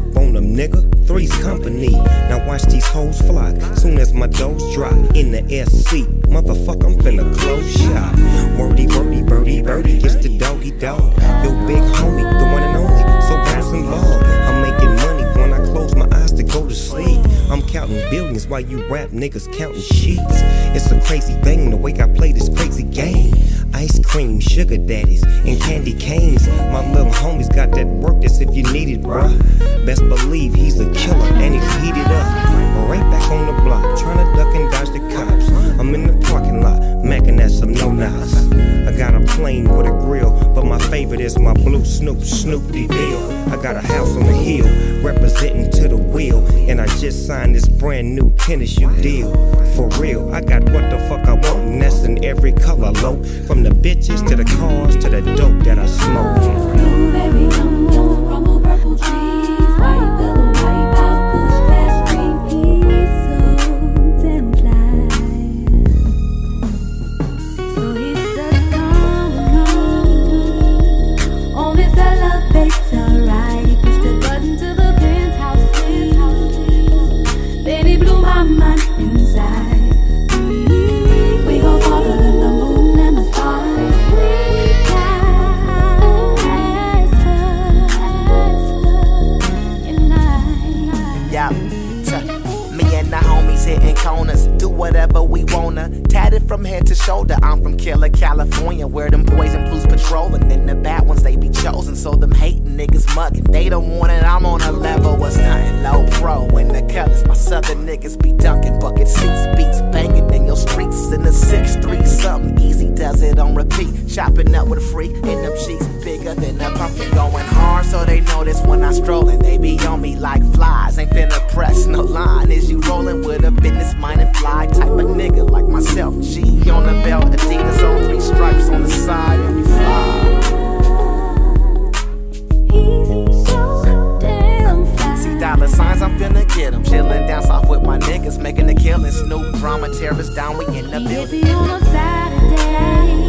nigga. Three's company. Now watch these hoes flock. Soon as my doors drop in the SC. Motherfucker, I'm finna close shop. Wordy, birdie, birdie, birdie. It's the doggy dog. Yo, big homie, the one and only. So bounce and log. I'm making money when I close my eyes to go to sleep. I'm counting billions while you rap niggas counting sheets. It's a crazy thing the way I play this crazy game. Ice cream, sugar daddies, and candy canes. My little homies that work that's if you need it, bruh. Best believe he's a killer and he's heated up. Right back on the block, trying to duck and dodge the cops. I'm in the parking lot, macking at some no nots. I got a plane with a grill, but my favorite is my blue Snoop Snoopy deal. I got a house on the hill, representing to the wheel, and I just signed this brand new tennis shoe deal. For real, I got what the fuck I want, and that's in every color low. From the bitches to the cars to the dope that I smoke. Homies corners, do whatever we wanna. Tatted from head to shoulder, I'm from Killer, California, where them boys and blues patrolling. Chosen, so them hating niggas mugging. They don't want it, I'm on a level of stunting. Low pro in the colors, my southern niggas be dunking. Bucket seats, beats banging in your streets. In the 6-3, something easy does it on repeat. Chopping up with a freak in them cheeks, bigger than a pumpkin. Going hard, so they notice when I strollin'. They be on me like flies, ain't finna press no line. Is you rollin' with a business minded fly type of nigga like myself? G on the belt, Adidas on three stripes on the side, Chillin' down south with my niggas, making the killing. Snoop, drama, terrorists down, we in the He building. on a Saturday.